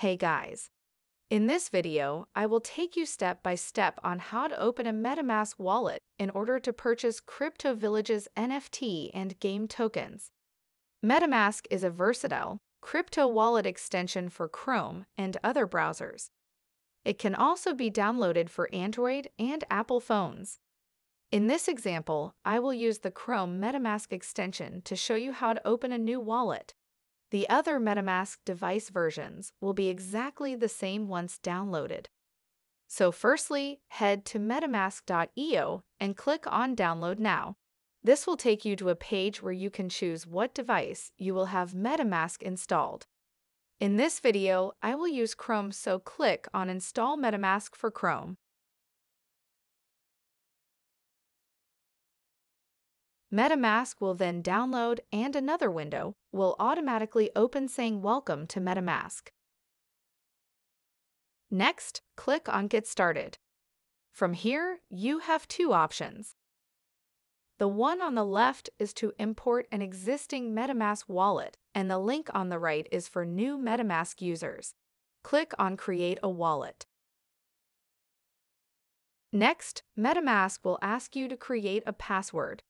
Hey guys! In this video, I will take you step by step on how to open a MetaMask wallet in order to purchase CryptoVillages NFT and game tokens. MetaMask is a versatile crypto wallet extension for Chrome and other browsers. It can also be downloaded for Android and Apple phones. In this example, I will use the Chrome MetaMask extension to show you how to open a new wallet. The other MetaMask device versions will be exactly the same once downloaded. So firstly, head to metamask.io and click on Download Now. This will take you to a page where you can choose what device you will have MetaMask installed. In this video, I will use Chrome so click on Install MetaMask for Chrome. MetaMask will then download and another window will automatically open saying Welcome to MetaMask. Next, click on Get Started. From here, you have two options. The one on the left is to import an existing MetaMask wallet, and the link on the right is for new MetaMask users. Click on Create a Wallet. Next, MetaMask will ask you to create a password.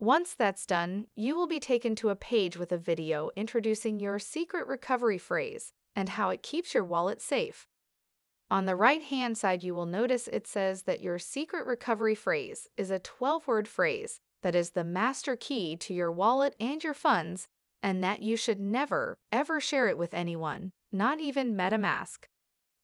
Once that's done, you will be taken to a page with a video introducing your secret recovery phrase and how it keeps your wallet safe. On the right-hand side, you will notice it says that your secret recovery phrase is a 12-word phrase that is the master key to your wallet and your funds, and that you should never, ever share it with anyone, not even MetaMask.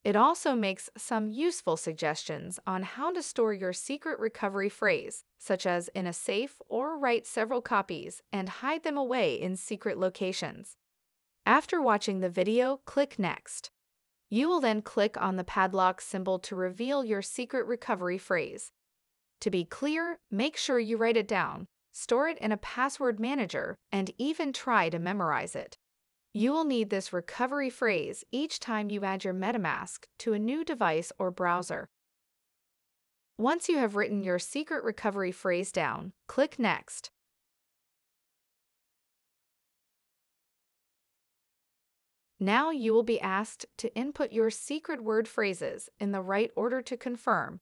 It also makes some useful suggestions on how to store your secret recovery phrase, such as in a safe or write several copies and hide them away in secret locations. After watching the video, click Next. You will then click on the padlock symbol to reveal your secret recovery phrase. To be clear, make sure you write it down, store it in a password manager, and even try to memorize it. You will need this recovery phrase each time you add your MetaMask to a new device or browser. Once you have written your secret recovery phrase down, click Next. Now you will be asked to input your secret word phrases in the right order to confirm.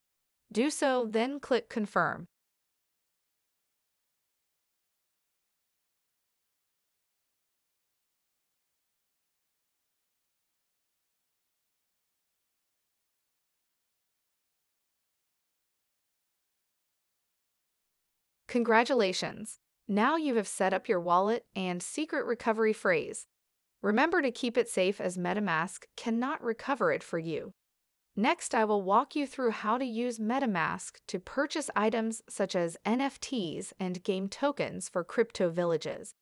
Do so, then click Confirm. Congratulations! Now you have set up your wallet and secret recovery phrase. Remember to keep it safe as MetaMask cannot recover it for you. Next, I will walk you through how to use MetaMask to purchase items such as NFTs and game tokens for CryptoVillages.